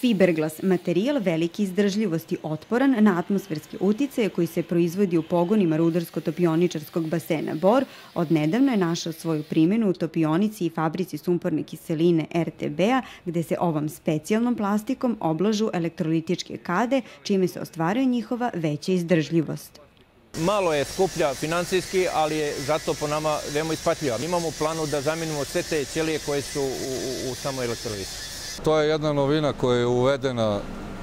Fiberglas, materijal velike izdržljivosti otporan na atmosferske utice koji se proizvodi u pogonima rudarsko-topioničarskog basena Bor, odnedavno je našao svoju primjenu u topionici i fabrici sumporne kiseline RTB-a, gde se ovom specijalnom plastikom oblažu elektrolitičke kade, čime se ostvaruje njihova veća izdržljivost. Malo je skuplja financijski, ali je zato po nama veoma ispatljiva. Imamo planu da zamenimo sve te ćelije koje su u, u, u samoj elektrolizi. To je jedna novina koja je uvedena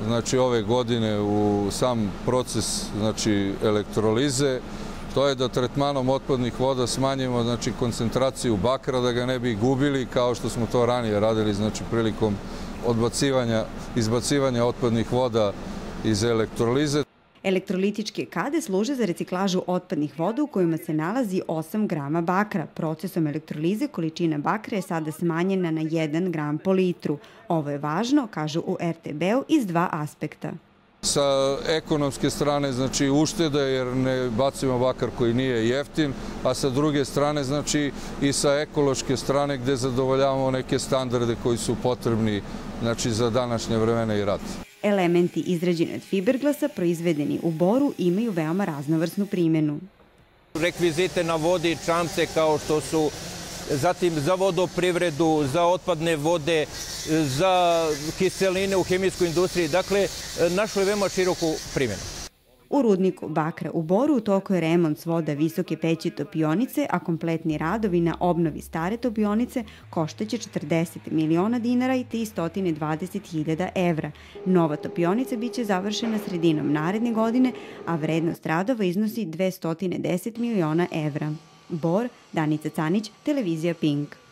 znači ove godine u sam proces znači elektrolize. To je da tretmanom otpadnih voda smanjimo znači koncentraciju bakra da ga ne bi gubili kao što smo to ranije radili znači prilikom odbacivanja izbacivanja otpadnih voda iz elektrolize. Elektrolitičke kade služe za reciklažu otpadnih voda u kojima se nalazi 8 grama bakra. Procesom elektrolize količina bakra je sada smanjena na 1 gram po litru. Ovo je važno, kažu u RTB-u, iz dva aspekta. Sa ekonomske strane, znači ušteda jer ne bacimo bakar koji nije jeftin, a sa druge strane, znači i sa ekološke strane gde zadovoljavamo neke standarde koji su potrebni znači, za današnje vremena i rat. Elementi izrađeni od fiberglasa proizvedeni u boru imaju veoma raznovrsnu primjenu. Rekvizite na vodi, čamce kao što su zatim za vodoprivredu, za otpadne vode, za kiseline u hemijskoj industriji. Dakle, našlo je veoma široku primjenu. U rudniku Bakra u Boru u toku je remont svoda visoke peći topionice, a kompletni radovi na obnovi stare topionice košteće 40 miliona dinara i 320.000 evra. Nova topionica biće završena sredinom naredne godine, a vrednost radova iznosi 210 miliona evra. Bor, Danica Canić, Televizija Pink.